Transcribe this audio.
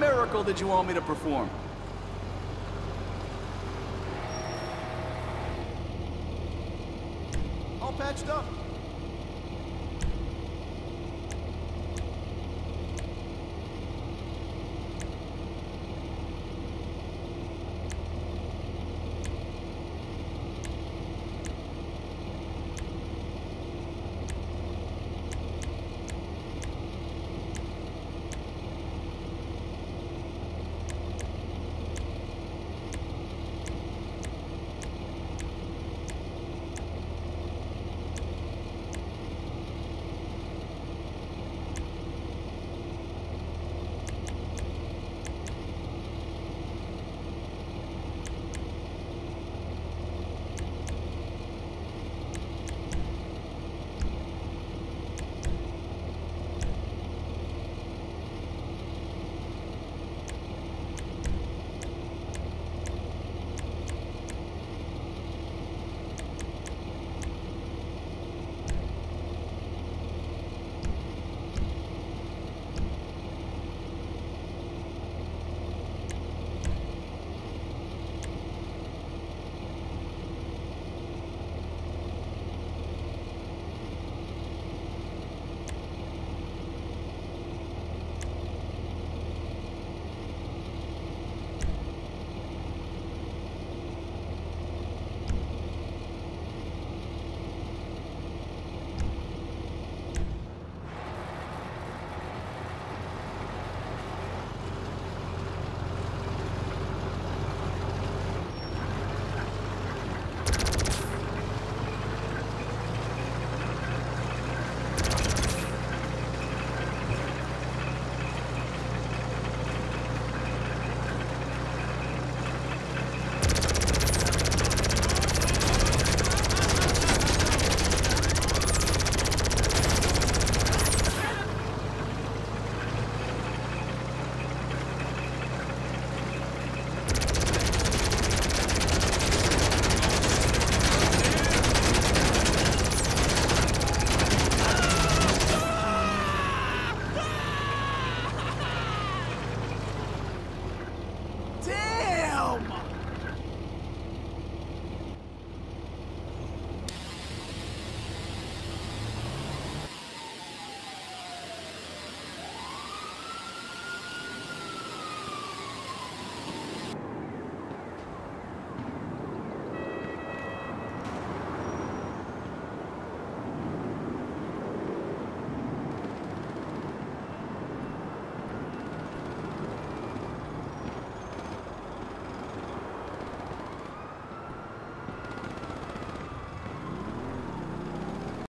miracle did you want me to perform? All patched up.